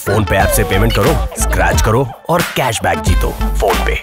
Phone पे app से payment करो स्क्रैच करो और कैशबैक जीतो फ़ोन पे।